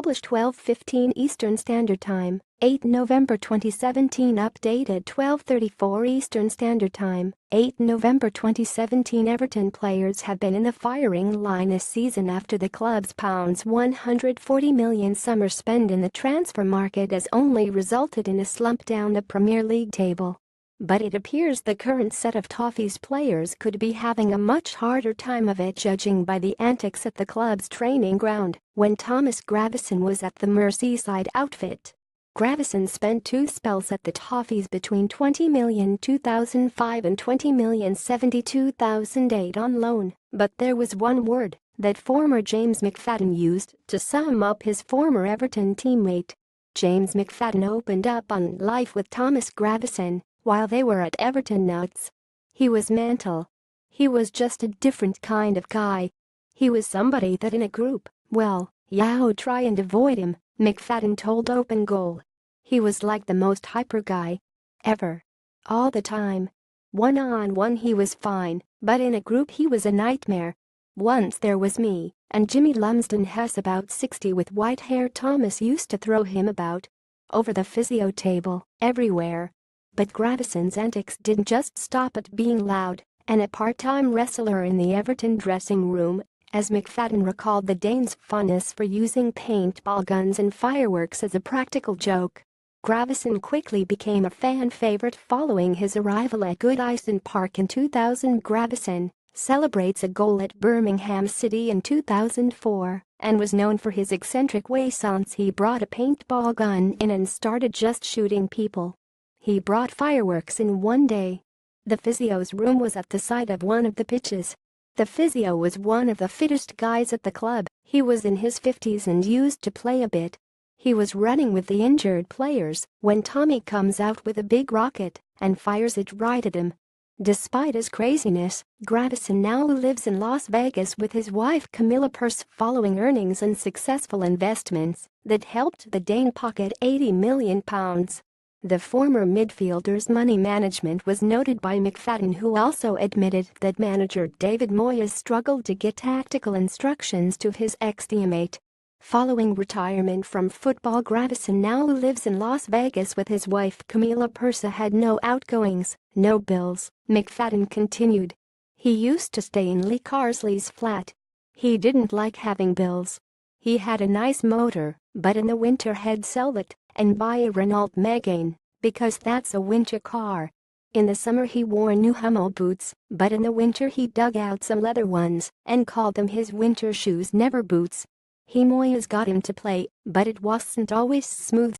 published 12:15 Eastern Standard Time, 8 November 2017 updated 12:34 Eastern Standard Time, 8 November 2017 Everton players have been in the firing line this season after the club's pounds 140 million summer spend in the transfer market has only resulted in a slump down the Premier League table. But it appears the current set of Toffees players could be having a much harder time of it judging by the antics at the club's training ground when Thomas Gravesen was at the Merseyside outfit. Gravesen spent two spells at the Toffees between 20 million 2005 and 20 million 72,008 on loan, but there was one word that former James McFadden used to sum up his former Everton teammate. James McFadden opened up on life with Thomas Gravesen while they were at Everton nuts. He was mental. He was just a different kind of guy. He was somebody that in a group, well, Yao try and avoid him, McFadden told Open Goal. He was like the most hyper guy. Ever. All the time. One-on-one -on -one he was fine, but in a group he was a nightmare. Once there was me, and Jimmy Lumsden Hess about 60 with white hair Thomas used to throw him about. Over the physio table, everywhere, but Gravesen's antics didn't just stop at being loud and a part-time wrestler in the Everton dressing room, as McFadden recalled the Danes' fondness for using paintball guns and fireworks as a practical joke. Gravesen quickly became a fan favorite following his arrival at Goodison Park in 2000 Gravesen celebrates a goal at Birmingham City in 2004 and was known for his eccentric way since he brought a paintball gun in and started just shooting people. He brought fireworks in one day. The physio's room was at the side of one of the pitches. The physio was one of the fittest guys at the club, he was in his 50s and used to play a bit. He was running with the injured players when Tommy comes out with a big rocket and fires it right at him. Despite his craziness, Gravesen now lives in Las Vegas with his wife Camilla Perse following earnings and successful investments that helped the Dane pocket 80 million pounds. The former midfielder's money management was noted by McFadden who also admitted that manager David Moyes struggled to get tactical instructions to his ex-teammate. Following retirement from football Gravesen now lives in Las Vegas with his wife Camilla Persa had no outgoings, no bills, McFadden continued. He used to stay in Lee Carsley's flat. He didn't like having bills. He had a nice motor, but in the winter he'd sell it and buy a Renault Megane, because that's a winter car. In the summer he wore new Hummel boots, but in the winter he dug out some leather ones and called them his winter shoes never boots. He Moyes got him to play, but it wasn't always smooth.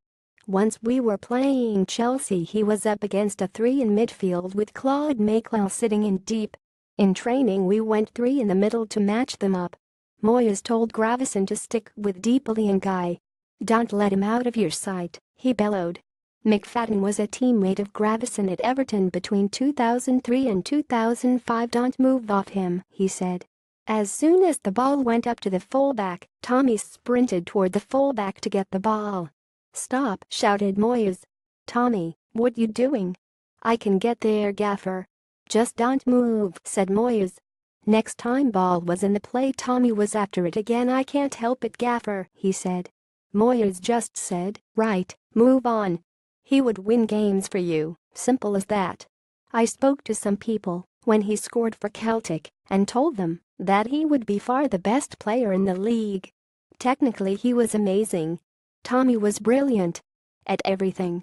Once we were playing Chelsea he was up against a three in midfield with Claude Makélélé sitting in deep. In training we went three in the middle to match them up. Moyes told Gravesen to stick with Deeply and Guy, don't let him out of your sight, he bellowed. McFadden was a teammate of Gravesen at Everton between 2003 and 2005 Don't move off him, he said. As soon as the ball went up to the fullback, Tommy sprinted toward the fullback to get the ball. Stop, shouted Moyes. Tommy, what you doing? I can get there gaffer. Just don't move, said Moyes. Next time ball was in the play Tommy was after it again I can't help it gaffer, he said. Moyes just said, right, move on. He would win games for you, simple as that. I spoke to some people when he scored for Celtic and told them that he would be far the best player in the league. Technically he was amazing. Tommy was brilliant. At everything.